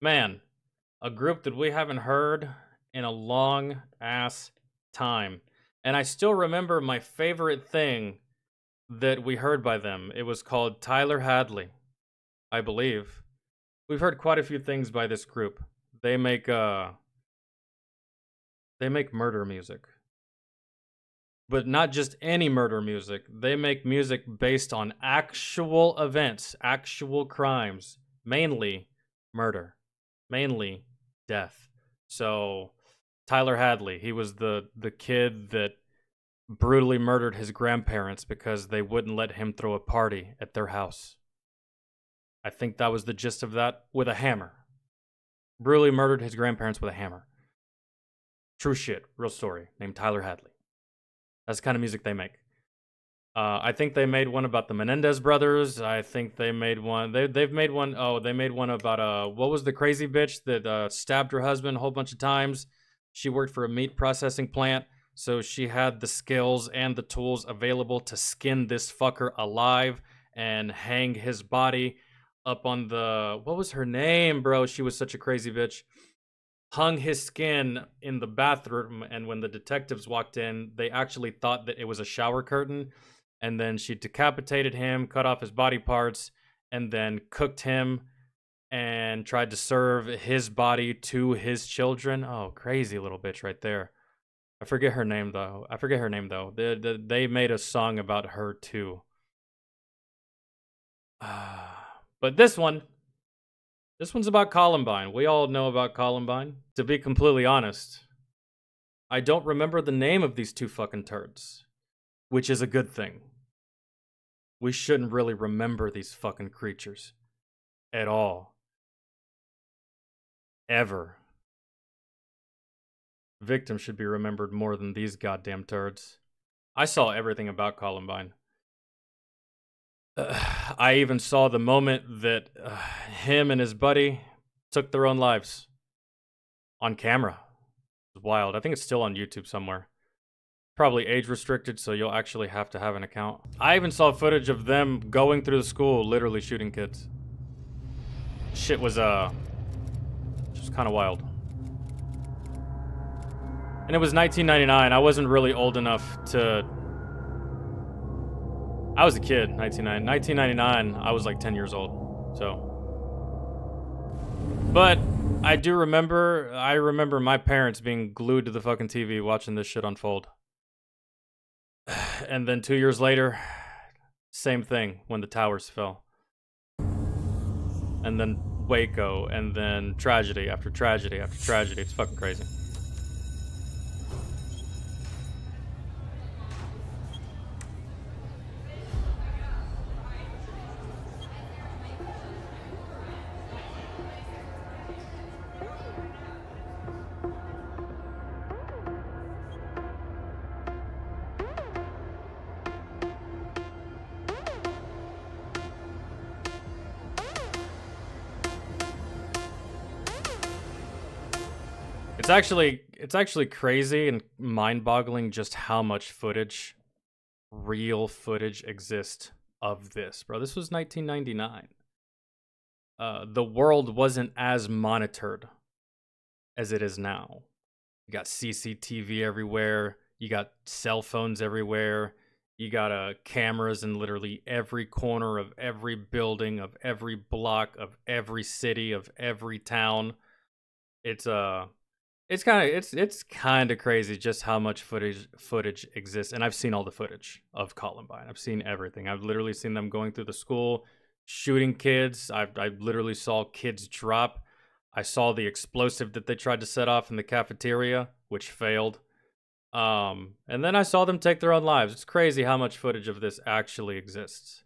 Man, a group that we haven't heard in a long ass time. And I still remember my favorite thing that we heard by them. It was called Tyler Hadley, I believe. We've heard quite a few things by this group. They make uh they make murder music. But not just any murder music. They make music based on actual events, actual crimes, mainly murder, mainly death. So Tyler Hadley, he was the the kid that brutally murdered his grandparents because they wouldn't let him throw a party at their house. I think that was the gist of that with a hammer. Brutally murdered his grandparents with a hammer. True shit, real story, named Tyler Hadley. That's the kind of music they make. Uh, I think they made one about the Menendez brothers. I think they made one. They they've made one. Oh, they made one about uh what was the crazy bitch that uh, stabbed her husband a whole bunch of times. She worked for a meat processing plant, so she had the skills and the tools available to skin this fucker alive and hang his body up on the what was her name, bro? She was such a crazy bitch. Hung his skin in the bathroom, and when the detectives walked in, they actually thought that it was a shower curtain. And then she decapitated him, cut off his body parts, and then cooked him and tried to serve his body to his children. Oh, crazy little bitch right there. I forget her name though. I forget her name though. They, they, they made a song about her too. but this one, this one's about Columbine. We all know about Columbine. To be completely honest, I don't remember the name of these two fucking turds, which is a good thing. We shouldn't really remember these fucking creatures at all. Ever. Victims should be remembered more than these goddamn turds. I saw everything about Columbine. Uh, I even saw the moment that uh, him and his buddy took their own lives on camera. It was wild. I think it's still on YouTube somewhere. Probably age restricted, so you'll actually have to have an account. I even saw footage of them going through the school, literally shooting kids. Shit was, uh, just kind of wild. And it was 1999. I wasn't really old enough to... I was a kid, 1999. I was like 10 years old, so... But I do remember, I remember my parents being glued to the fucking TV watching this shit unfold. And then two years later, same thing when the towers fell. And then Waco, and then tragedy after tragedy after tragedy. It's fucking crazy. It's actually it's actually crazy and mind-boggling just how much footage, real footage exists of this, bro. This was 1999. Uh, the world wasn't as monitored as it is now. You got CCTV everywhere. You got cell phones everywhere. You got uh, cameras in literally every corner of every building, of every block, of every city, of every town. It's uh it's kind of it's it's kind of crazy just how much footage footage exists and i've seen all the footage of columbine. I've seen everything. I've literally seen them going through the school shooting kids. I i literally saw kids drop. I saw the explosive that they tried to set off in the cafeteria which failed. Um and then i saw them take their own lives. It's crazy how much footage of this actually exists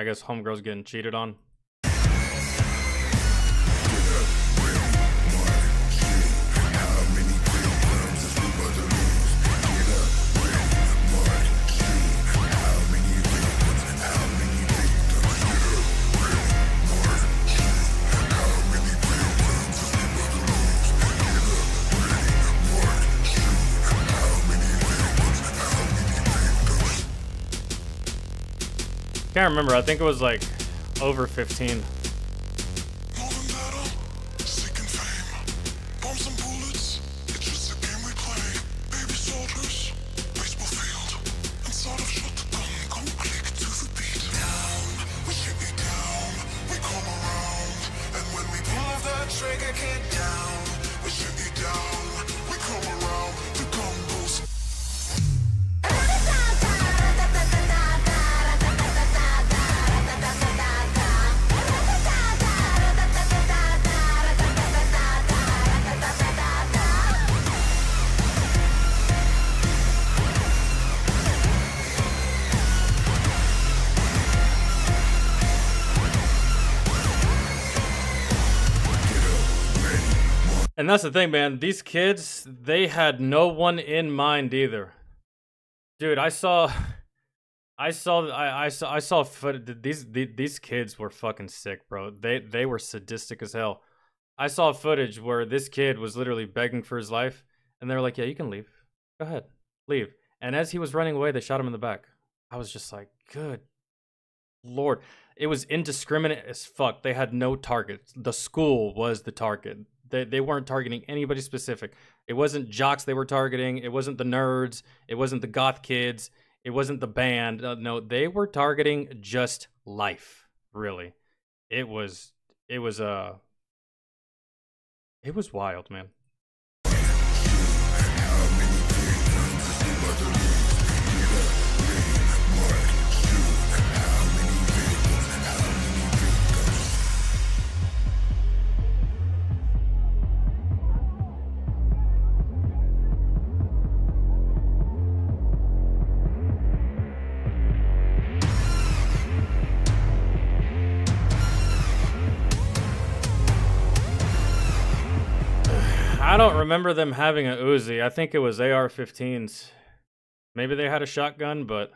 I guess homegirl's getting cheated on. I can't remember. I think it was like over 15. And that's the thing, man. These kids, they had no one in mind either. Dude, I saw I saw I, I saw I saw these these kids were fucking sick, bro. They they were sadistic as hell. I saw footage where this kid was literally begging for his life and they were like, "Yeah, you can leave. Go ahead. Leave." And as he was running away, they shot him in the back. I was just like, "Good lord." It was indiscriminate as fuck. They had no targets. The school was the target. They, they weren't targeting anybody specific. It wasn't jocks they were targeting. It wasn't the nerds. It wasn't the goth kids. It wasn't the band. Uh, no, they were targeting just life. Really, it was it was uh it was wild, man. I don't remember them having a Uzi. I think it was AR-15s. Maybe they had a shotgun, but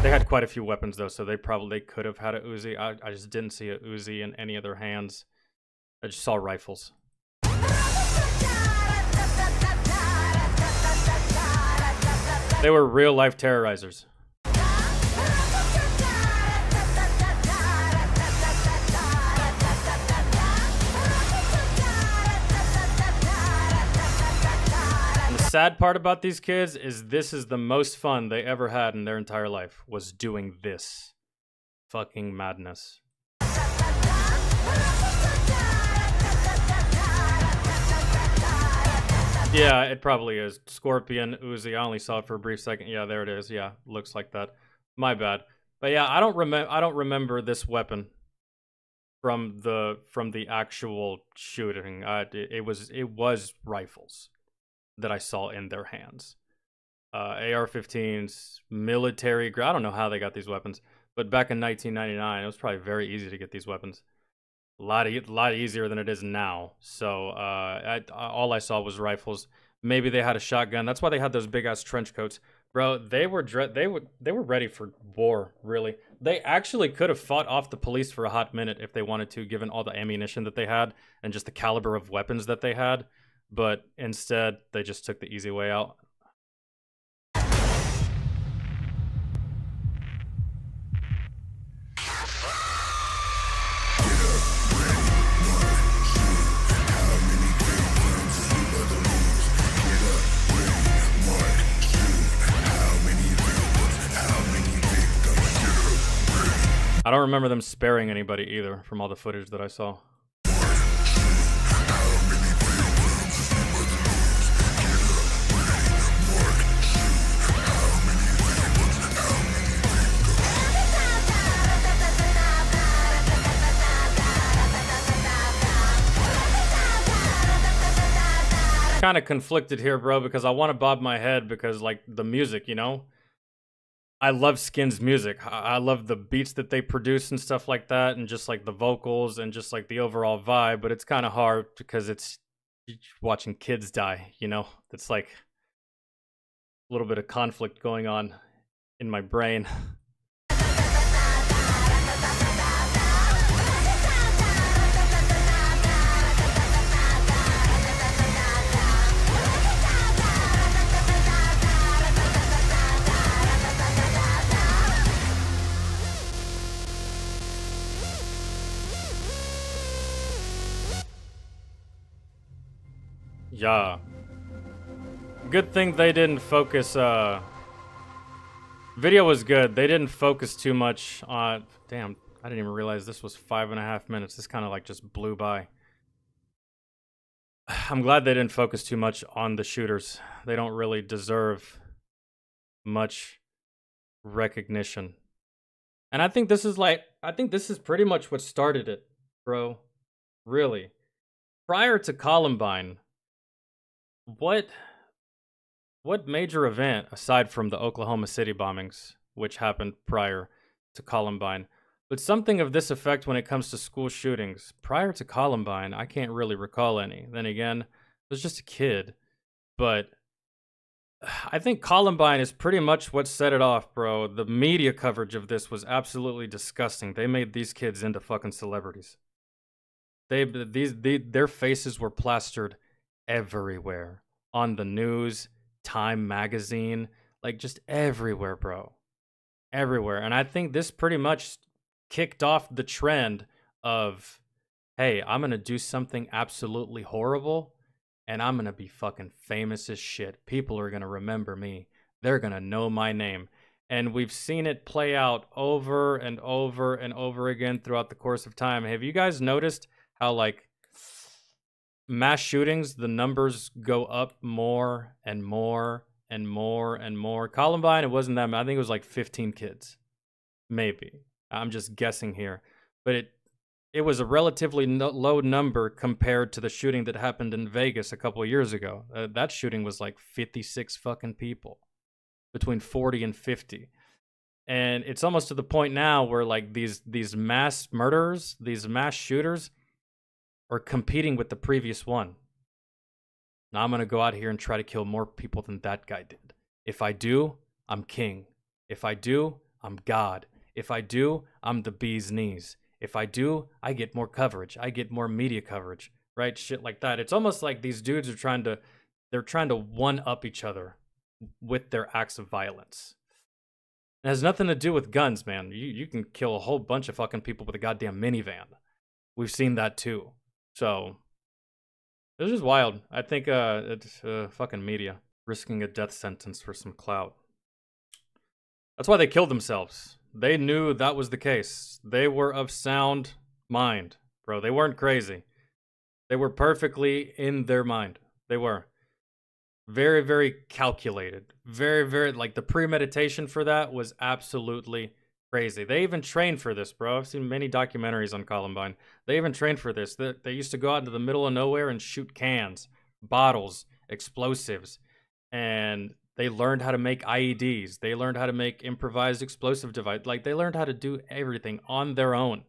they had quite a few weapons though, so they probably could have had a Uzi. I, I just didn't see a Uzi in any of their hands. I just saw rifles. They were real life terrorizers. Sad part about these kids is this is the most fun they ever had in their entire life was doing this fucking madness. Yeah, it probably is. Scorpion, Uzi. I only saw it for a brief second. Yeah, there it is. Yeah, looks like that. My bad. But yeah, I don't remember. I don't remember this weapon from the from the actual shooting. Uh, it, it was it was rifles that I saw in their hands. Uh, AR-15s, military. I don't know how they got these weapons, but back in 1999, it was probably very easy to get these weapons. A lot, a lot easier than it is now. So uh, I, all I saw was rifles. Maybe they had a shotgun. That's why they had those big ass trench coats, bro. They were dre- they were they were ready for war. Really, they actually could have fought off the police for a hot minute if they wanted to, given all the ammunition that they had and just the caliber of weapons that they had but instead they just took the easy way out. I don't remember them sparing anybody either from all the footage that I saw. Kind of conflicted here, bro, because I want to bob my head because like the music, you know. I love SKYND's music. I love the beats that they produce and stuff like that, and just like the vocals and just like the overall vibe. But it's kind of hard because it's watching kids die. You know, it's like a little bit of conflict going on in my brain. Yeah. Good thing they didn't focus, uh... Video was good. They didn't focus too much on... Damn, I didn't even realize this was five and a half minutes. This kind of like just blew by. I'm glad they didn't focus too much on the shooters. They don't really deserve much recognition. And I think this is like, I think this is pretty much what started it, bro. Really. Prior to Columbine, what what major event aside from the Oklahoma City bombings, which happened prior to Columbine, but something of this effect when it comes to school shootings? Prior to Columbine, I can't really recall any. Then again, I was just a kid, but I think Columbine is pretty much what set it off, bro. The media coverage of this was absolutely disgusting. They made these kids into fucking celebrities. They these they, their faces were plastered everywhere on the news, Time magazine, like just everywhere, bro. Everywhere. And I think this pretty much kicked off the trend of hey, I'm going to do something absolutely horrible and I'm going to be fucking famous as shit. People are going to remember me. They're going to know my name. And we've seen it play out over and over and over again throughout the course of time. Have you guys noticed how like mass shootings, the numbers go up more and more and more and more. Columbine, it wasn't that. Many. I think it was like 15 kids, maybe. I'm just guessing here, but it it was a relatively no, low number compared to the shooting that happened in Vegas a couple years ago. Uh, that shooting was like 56 fucking people, between 40 and 50. And it's almost to the point now where like these these mass murderers, these mass shooters, or competing with the previous one. Now I'm going to go out here and try to kill more people than that guy did. If I do, I'm king. If I do, I'm God. If I do, I'm the bee's knees. If I do, I get more coverage. I get more media coverage, right? Shit like that. It's almost like these dudes are trying to they're trying to one up each other with their acts of violence. It has nothing to do with guns, man. You you can kill a whole bunch of fucking people with a goddamn minivan. We've seen that too. So this is wild. I think uh, it's uh, fucking media risking a death sentence for some clout. That's why they killed themselves. They knew that was the case. They were of sound mind, bro. They weren't crazy. They were perfectly in their mind. They were very, very calculated. Very, very like the premeditation for that was absolutely crazy. They even trained for this, bro. I've seen many documentaries on Columbine. They even trained for this. They, they used to go out into the middle of nowhere and shoot cans, bottles, explosives, and they learned how to make IEDs. They learned how to make improvised explosive device. Like they learned how to do everything on their own,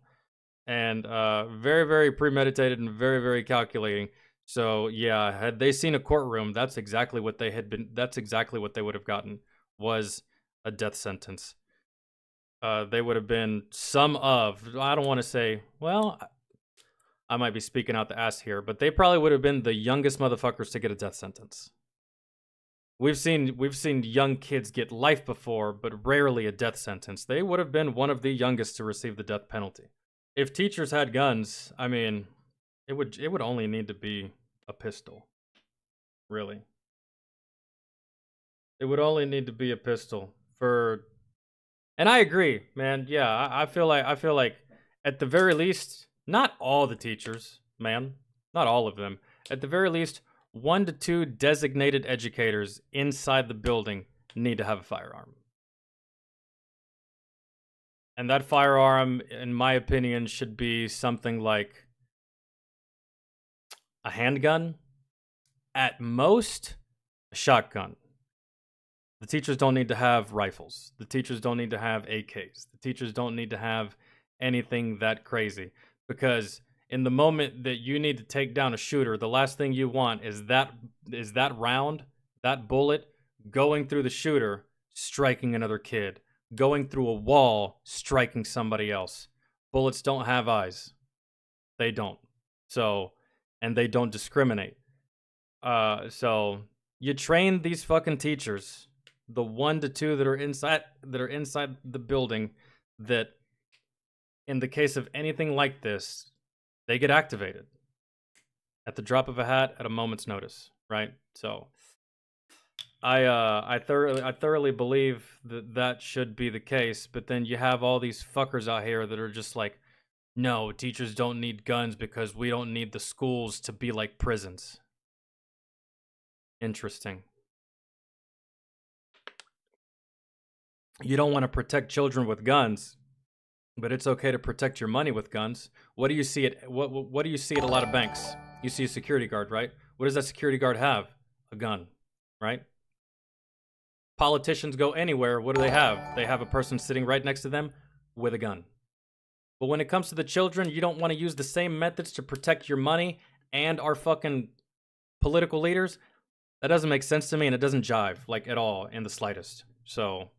and uh, very, very premeditated and very, very calculating. So yeah, had they seen a courtroom, that's exactly what they had been. That's exactly what they would have gotten was a death sentence uh, they would have been some of, I don't want to say, well, I might be speaking out the ass here, but they probably would have been the youngest motherfuckers to get a death sentence. We've seen we've seen young kids get life before, but rarely a death sentence. They would have been one of the youngest to receive the death penalty. If teachers had guns, I mean, it would it would only need to be a pistol. Really. It would only need to be a pistol for and I agree, man. Yeah, I, I feel like I feel like at the very least, not all the teachers, man, not all of them. At the very least, one to two designated educators inside the building need to have a firearm. And that firearm, in my opinion, should be something like a handgun, at most, a shotgun. The teachers don't need to have rifles. The teachers don't need to have AKs. The teachers don't need to have anything that crazy because in the moment that you need to take down a shooter, the last thing you want is that is that round, that bullet going through the shooter, striking another kid, going through a wall, striking somebody else. Bullets don't have eyes. They don't. So, and they don't discriminate. Uh, so you train these fucking teachers, the one to two that are inside that are inside the building, that in the case of anything like this, they get activated at the drop of a hat at a moment's notice, right? So I uh I thoroughly I thoroughly believe that that should be the case, but then you have all these fuckers out here that are just like no, teachers don't need guns because we don't need the schools to be like prisons. Interesting. You don't want to protect children with guns, but it's okay to protect your money with guns. What do you see at what what do you see at a lot of banks? You see a security guard, right? What does that security guard have? A gun, right? Politicians go anywhere, what do they have? They have a person sitting right next to them with a gun. But when it comes to the children, you don't want to use the same methods to protect your money and our fucking political leaders. That doesn't make sense to me and it doesn't jive like at all in the slightest. So